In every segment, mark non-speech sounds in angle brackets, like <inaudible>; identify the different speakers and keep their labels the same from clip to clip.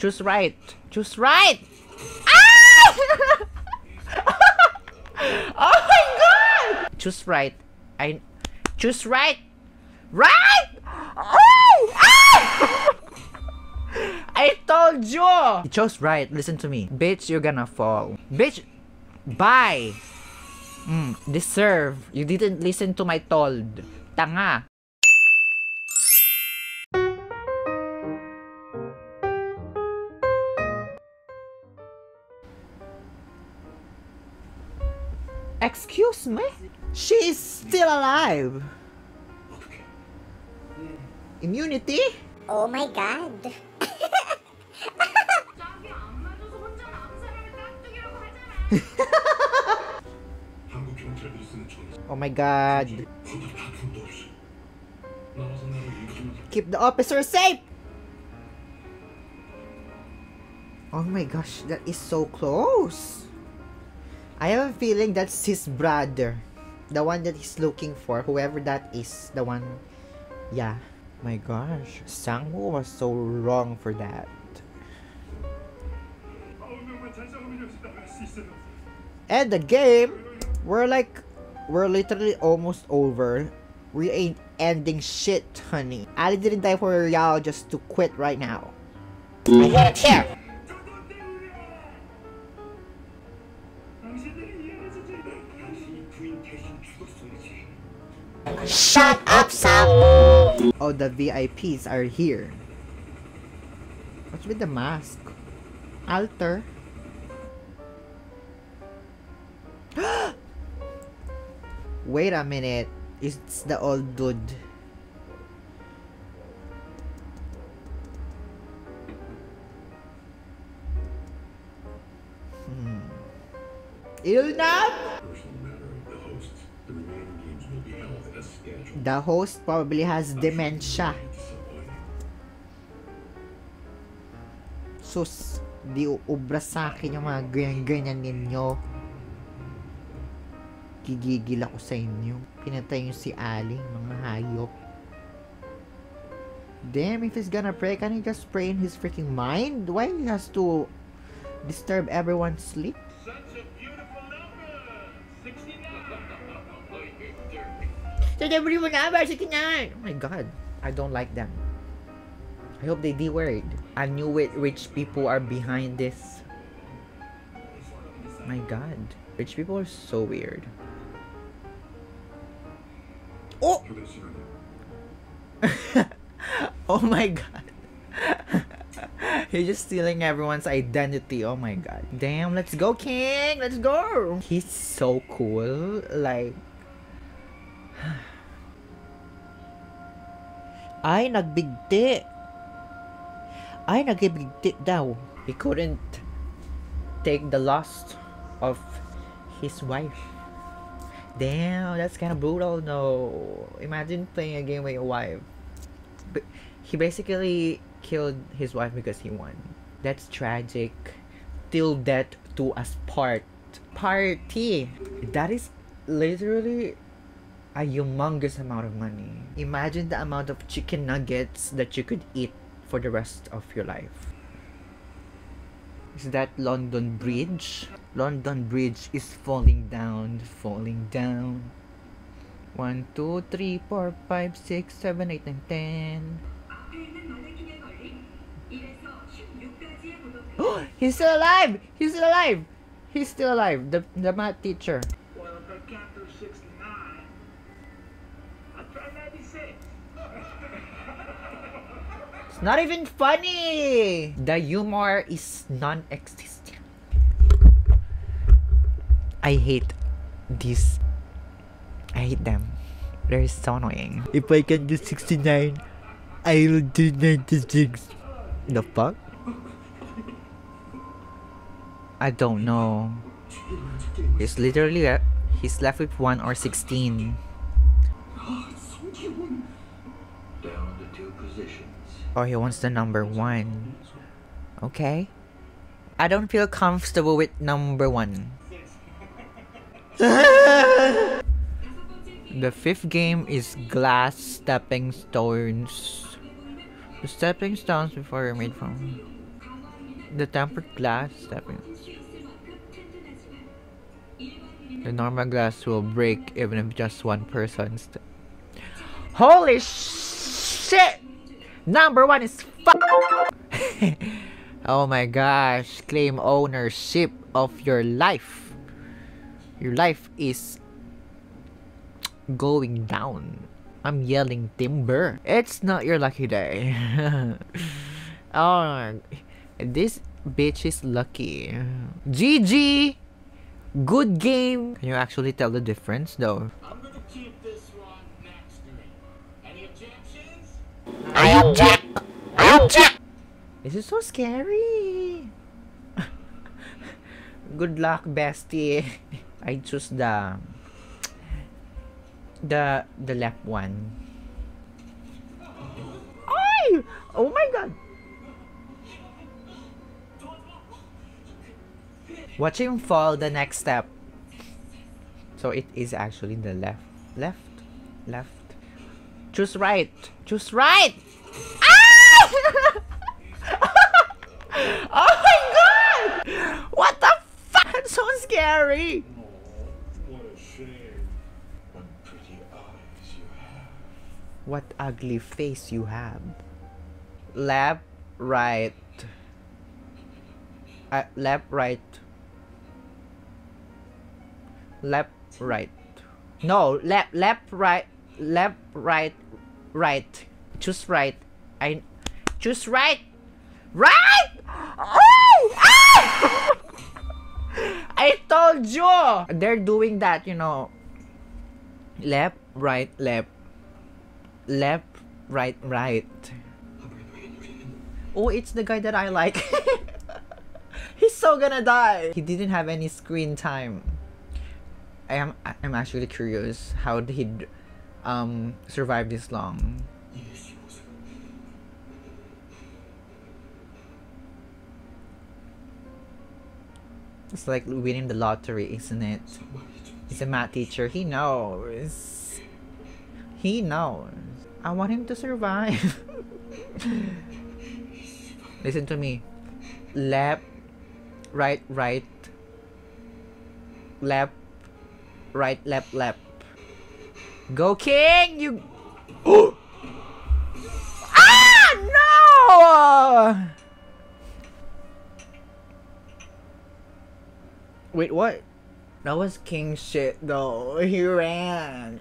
Speaker 1: Choose right. Choose right. Ah! <laughs> oh my god! Choose right. I choose right. Right! Oh! Ah! <laughs> I told you! Chose right. Listen to me. Bitch, you're gonna fall. Bitch, bye. Mm, deserve. You didn't listen to my told. Tanga. Excuse me? She is still alive. Immunity?
Speaker 2: Oh my god. <laughs>
Speaker 1: oh my god. Keep the officer safe! Oh my gosh, that is so close! I have a feeling that's his brother. The one that he's looking for, whoever that is. The one. Yeah. My gosh, Sangwoo was so wrong for that. And the game, we're like, we're literally almost over. We ain't ending shit, honey. Ali didn't die for Real just to quit right now. I
Speaker 3: gotta tear.
Speaker 2: Shut up, Sam.
Speaker 1: Oh, the VIPs are here. What's with the mask? Alter. <gasps> Wait a minute. It's the old dude.
Speaker 3: Scheduled.
Speaker 1: The host probably has dementia. Sus, di ubra sa akin yung mga ganyan-ganyan ninyo. Gigigil ako sa inyo. Pinatay yung si Ali, mga hayop. Damn, if he's gonna pray, can he just pray in his freaking mind? Why he has to disturb everyone's sleep? Did everyone have Asikinan? Oh my god, I don't like them. I hope they D-word. I knew it, rich people are behind this. My god, rich people are so weird. Oh! <laughs> oh my god. <laughs> He's just stealing everyone's identity. Oh my god. Damn, let's go, King! Let's go! He's so cool. Like, Ay, nagbigti. Ay, nagbigti daw. He couldn't take the loss of his wife. Damn, that's kind of brutal, no. Imagine playing a game with your wife. But he basically killed his wife because he won. That's tragic. Till death to us part. Party. That is literally a humongous amount of money. Imagine the amount of chicken nuggets that you could eat for the rest of your life. Is that London Bridge? London Bridge is falling down, falling down. 1, 2, 3, 4, 5, 6, 7, 8, 9, 10. <gasps> He's still alive! He's still alive! He's still alive. The, the math teacher.
Speaker 3: Well, if I count through 69, I'll try 96.
Speaker 1: It's not even funny! The humor is non-existent. I hate this. I hate them. They're so annoying. If I can do 69, I'll do 96. The fuck? I don't know. He's literally uh, he's left with 1 or 16. Or he wants the number 1. Okay. I don't feel comfortable with number 1. <laughs> the fifth game is glass stepping stones. The stepping stones before are made from The tempered glass stepping. The normal glass will break even if just one person. Holy shit! Number one is <laughs> Oh my gosh! Claim ownership of your life. Your life is going down. I'm yelling timber. It's not your lucky day. <laughs> oh, this bitch is lucky. GG! Good game! Can you actually tell the difference though?
Speaker 2: I object. I object.
Speaker 1: This is so scary. <laughs> Good luck, bestie. <laughs> I choose the the the left one. Ay! Oh my god. Watch him fall the next step. So it is actually the left. Left. Left. Choose right. Choose right. <laughs> Oh my god! What the fuck? That's so scary.
Speaker 3: What. What
Speaker 1: ugly face you have. Left, right. Uh, left, right. Left, right. No, left, left, right, left, right, right. Choose right. I choose right. Right! Oh! Ah! <laughs> I told you! They're doing that, you know. Left, right, left. Left, right, right. Oh, it's the guy that I like. <laughs> He's so gonna die. He didn't have any screen time. I am I'm actually curious how did he um survive this long. It's like winning the lottery, isn't it? He's a math teacher. He knows. He knows. I want him to survive. <laughs> Listen to me. Left, right, right. Left, right, left, left. Go King! You. <gasps> ah! No! Wait, what? That was king shit though. He ran.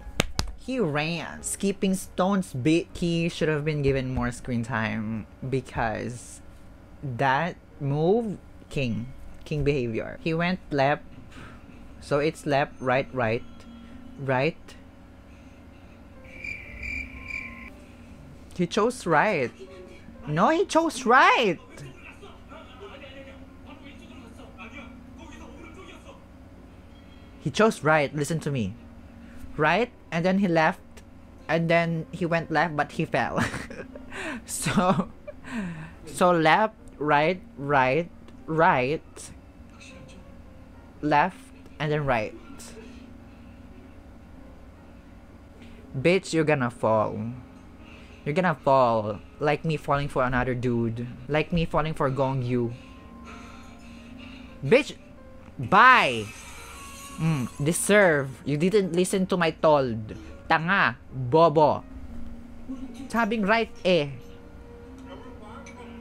Speaker 1: He ran. Skipping stones bit. He should have been given more screen time because that move, king. King behavior. He went left. So it's left, right, right, right. He chose right. No, he chose right. He chose right. Listen to me. Right, and then he left, and then he went left, but he fell. <laughs> so, so left, right, right, right, left, and then right. Bitch, you're gonna fall. You're gonna fall. Like me falling for another dude. Like me falling for Gong Yoo. Bitch! Bye! Mm, deserve. You didn't listen to my told. Tanga. Bobo. Sabing right eh.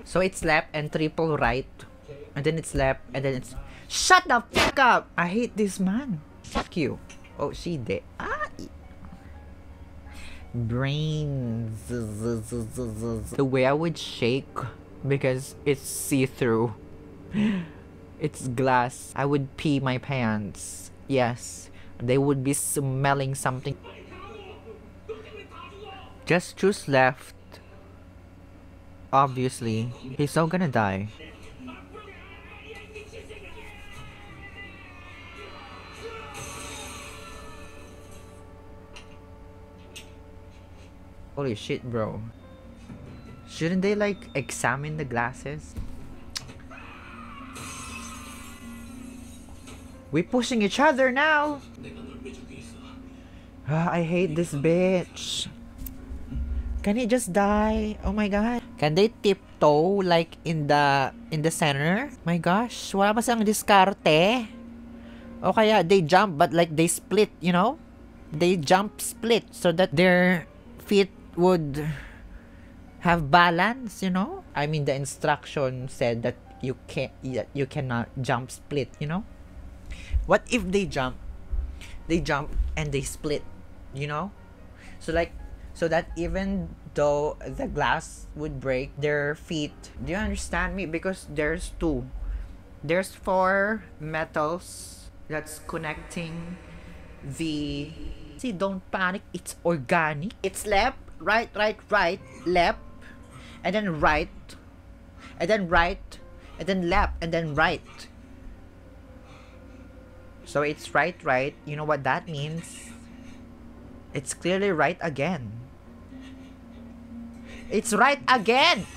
Speaker 1: So it's left and triple right. And then it's left and then it's... Shut the fuck up! I hate this man. Fuck you. Oh, she did. Ah! Brains. The way I would shake because it's see-through. <laughs> It's glass. I would pee my pants. Yes. They would be smelling something. Just choose left. Obviously. He's so gonna die. Holy shit, bro. Shouldn't they like examine the glasses? We pushing each other now. Ah, I hate this bitch. Can he just die? Oh my god. Can they tiptoe like in the in the center? My gosh, wala ba siyang diskarte? O kaya they jump but like they split, you know? They jump split so that their feet would have balance, you know? I mean the instruction said that you can't you cannot jump split, you know? What if they jump? They jump and they split, you know? So like so that even though the glass would break their feet do you understand me because there's two there's four metals that's connecting the see don't panic it's organic it's left right right right left and then right and then right and then left and then right so it's right right you know what that means it's clearly right again it's right again!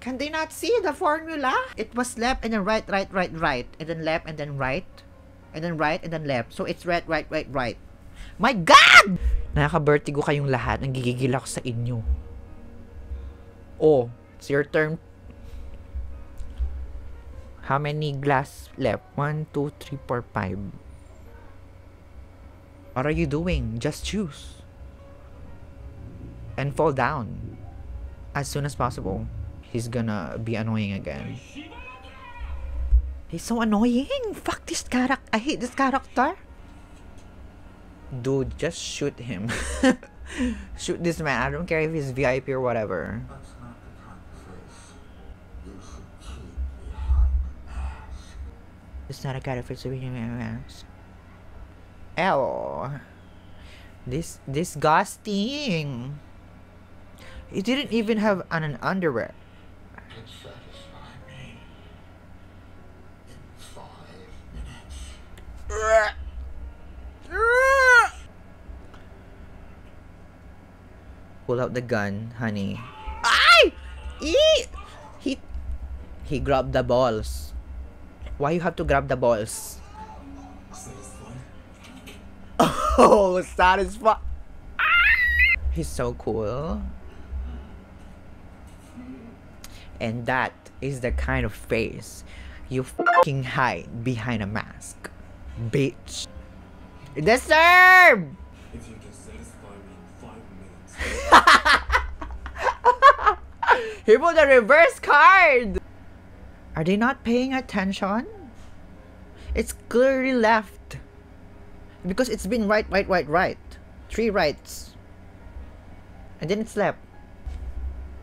Speaker 1: Can they not see the formula? It was left and then right, right, right, right. And then left and then right. And then right and then left. So it's right, right, right, right. My God! Nakaka-vertigo kayong lahat. Nagigigil ako sa inyo. Oh, it's your turn. How many glass left? One, two, three, four, five. What are you doing? Just choose and fall down as soon as possible. He's gonna be annoying again. He's so annoying. Fuck this character. I hate this character. Dude, just shoot him. <laughs> shoot this man. I don't care if he's VIP or whatever. It's not a character to be mask. Ew. This disgusting. He didn't even have an, an underwear.
Speaker 2: Can satisfy me in five minutes.
Speaker 1: Pull out the gun, honey. I. He he grabbed the balls. Why you have to grab the balls? <laughs> Oh, satisfied. He's so cool. And that is the kind of face you fucking hide behind a mask. Bitch. Deserve!
Speaker 4: If you can satisfy me in five minutes. <laughs>
Speaker 1: He put a reverse card! Are they not paying attention? It's clearly left. Because it's been right, right, right, right. Three rights. And then it's left.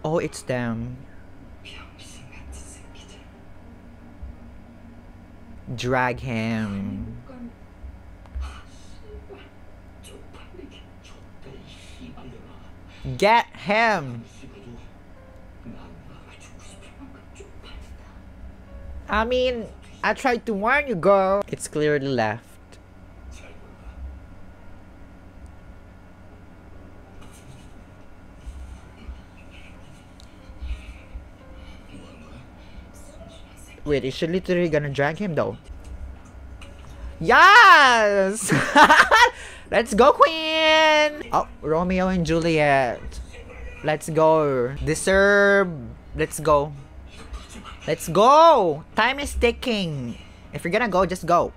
Speaker 1: Oh, it's them. Drag him. Get him! I mean, I tried to warn you, girl. It's clearly left. Wait, is she literally gonna drag him though? Yes! <laughs> Let's go, Queen! Oh, Romeo and Juliet. Let's go. Deserve. Let's go. Let's go! Time is ticking. If you're gonna go, just go.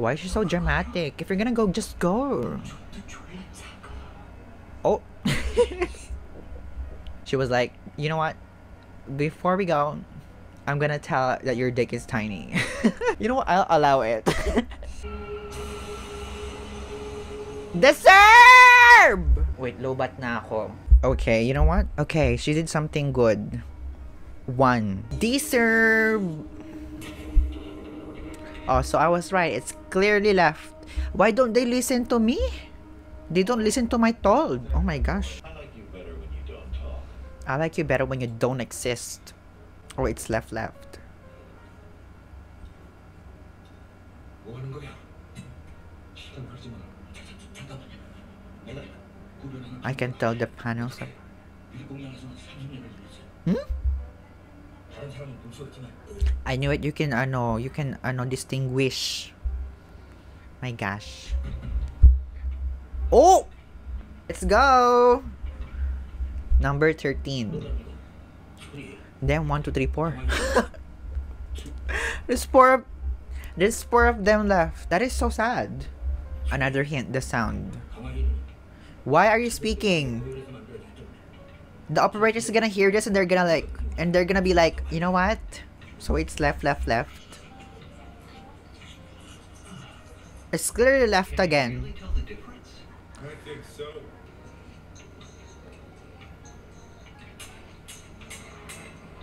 Speaker 1: Why is she so dramatic? If you're gonna go, just go. Oh. <laughs> she was like, you know what? Before we go, I'm gonna tell that your dick is tiny. <laughs> you know what? I'll allow it. <laughs> Deserve! Wait, lobat na ako. Okay, you know what? Okay, she did something good one. These are... Oh, so I was right. It's clearly left. Why don't they listen to me? They don't listen to my talk. Oh my gosh.
Speaker 4: I like you better when you don't talk.
Speaker 1: I like you better when you don't exist. Oh, it's left left. I can tell the panels. Are... Hmm? I knew it. You can I know. you can I know. distinguish. My gosh. Oh! Let's go. Number 13. Then 1 2 3 4. <laughs> There's four of there's four of them left. That is so sad. Another hint, the sound. Why are you speaking? The operator's gonna hear this and they're gonna like and they're gonna be like, you know what? So it's left, left, left. It's clearly left again.
Speaker 5: tell the difference?
Speaker 3: I think so.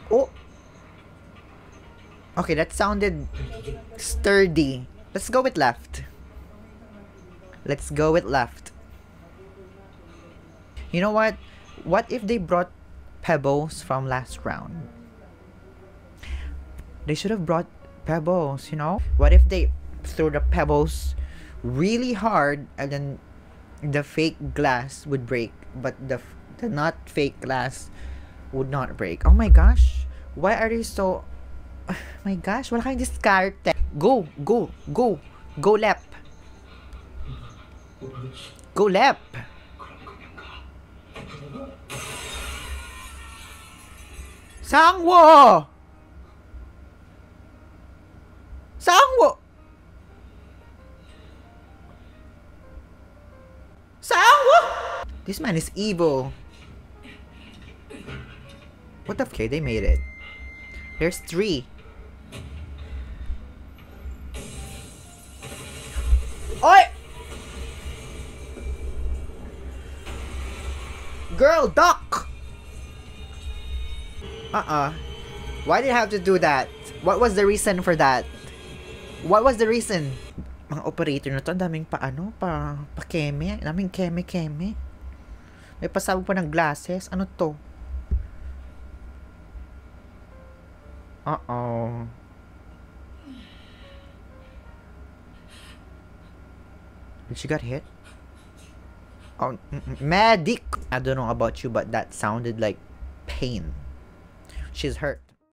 Speaker 1: Oh! Okay, that sounded sturdy. Let's go with left. Let's go with left. You know what? What if they brought pebbles from last round? They should have brought pebbles, you know? What if they threw the pebbles really hard and then the fake glass would break, but the the not fake glass would not break. Oh my gosh. Why are they so <sighs> my gosh, what wala kayong diskarte. Go, go, go. Go left. Go left. Sangwoo! This man is evil. What the okay, they made it. There's three. Oi! Girl, duck! Uh-uh. Why did you have to do that? What was the reason for that? What was the reason? Mga operator na to, daming pa ano, pa, pa keme. Daming keme, keme. May pasabog pa ng glasses. Ano to? Uh-oh. Did she got hit? Oh, medic! I don't know about you, but that sounded like pain. She's hurt.